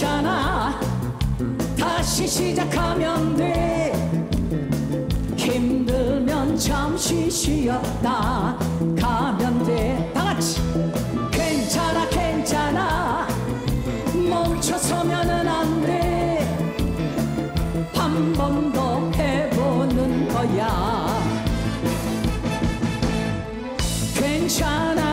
괜찮아? 다시 시작하면 돼. 힘들면 잠시 쉬었다 가면 돼. 다같이. 괜찮아 괜찮아. 멈춰서면은 안 돼 한 번 더 해보는 거야. 괜찮아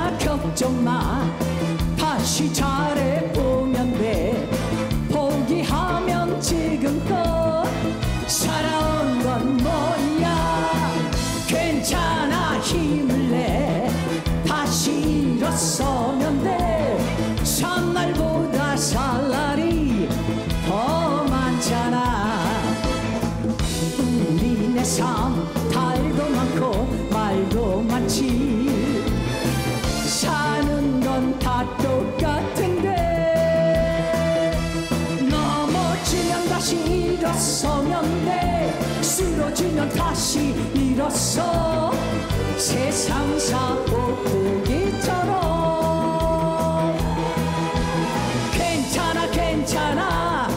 힘을 내. 다시 일어서면 돼. 산날보다 살 날이 더 많잖아. 우리네 삶 달도 많고 말도 많지. 사는 건 다 똑같은데. 넘어지면 다시 일어서면 돼. 쓰러지면 다시 일어서 세상 사고프기처럼. 괜찮아 괜찮아.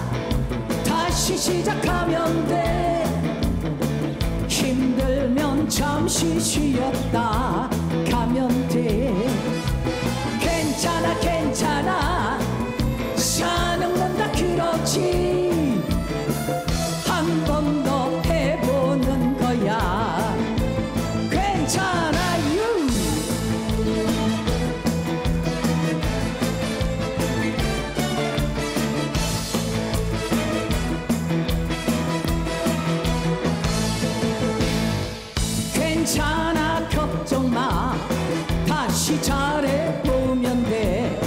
다시 시작하면 돼. 힘들면 잠시 쉬었다 가면 돼 괜찮아 걱정 마. 다시 잘해보면 돼.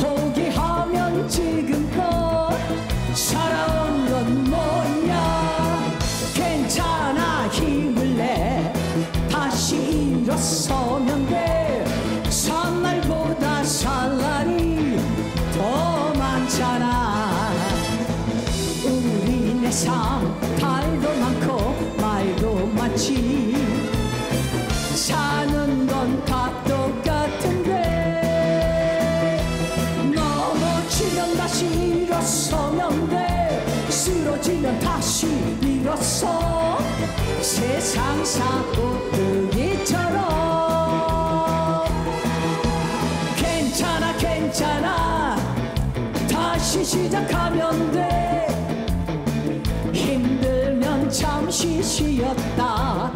포기하면 지금껏 살아온 건 뭐야 괜찮아 힘을 내. 다시 일어서면 돼. 산날보다 살 날이 더 많잖아. 우리네 삶 달도 많고 말도 많지 쓰러지면 다시 일어서 세상 사고들이처럼. 괜찮아 괜찮아. 다시 시작하면 돼. 힘들면 잠시 쉬었다